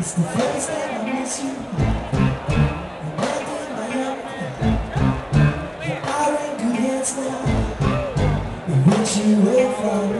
It's the first time I miss you. I'm my own. You're in good hands now. And wish you wait for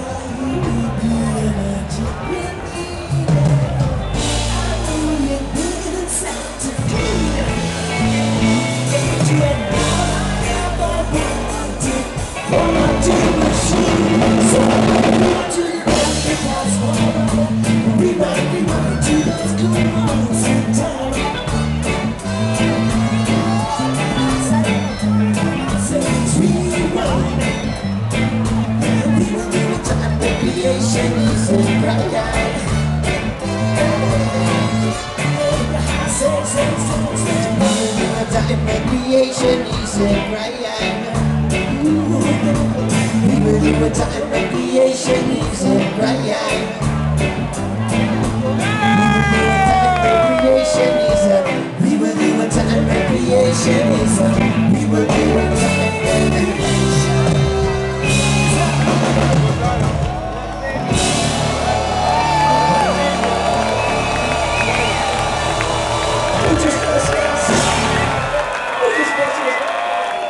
Thank you. he said, right, yeah. Ooh. We were doing time creation." he said, right, yeah.